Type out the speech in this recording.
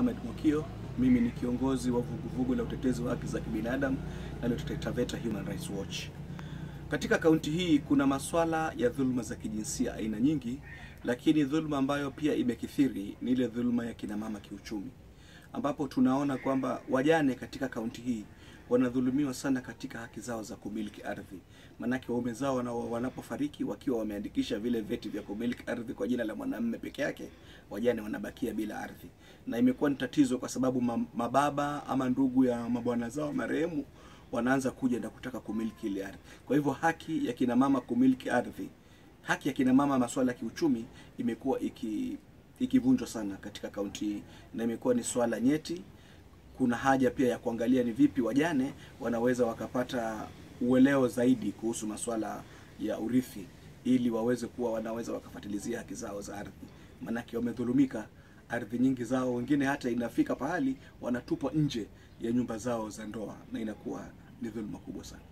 Ahmed Mokio, mimi ni kiongozi wa vuguvugu la utetezi wa haki za kibinadamu linaloitwa Taveta Human Rights Watch. Katika kaunti hii kuna maswala ya dhuluma za kijinsia aina nyingi, lakini dhuluma ambayo pia imekithiri ni ile dhuluma ya kina mama kiuchumi, ambapo tunaona kwamba wajane katika kaunti hii wanadhulumiwa sana katika haki zao za kumiliki ardhi. Maanake waume zao wanapofariki wakiwa wameandikisha vile vyeti vya kumiliki ardhi kwa jina la mwanamume peke yake, wajane wanabakia bila ardhi, na imekuwa ni tatizo kwa sababu mababa ama ndugu ya mabwana zao marehemu wanaanza kuja na kutaka kumiliki ile ardhi. Kwa hivyo haki ya kina mama kumiliki ardhi, haki ya kina mama masuala ya kiuchumi imekuwa iki ikivunjwa sana katika kaunti hii na imekuwa ni swala nyeti. Kuna haja pia ya kuangalia ni vipi wajane wanaweza wakapata uelewa zaidi kuhusu masuala ya urithi ili waweze kuwa wanaweza wakafatilizia haki zao za ardhi, maanake wamedhulumika ardhi nyingi zao, wengine hata inafika pahali wanatupwa nje ya nyumba zao za ndoa, na inakuwa ni dhuluma kubwa sana.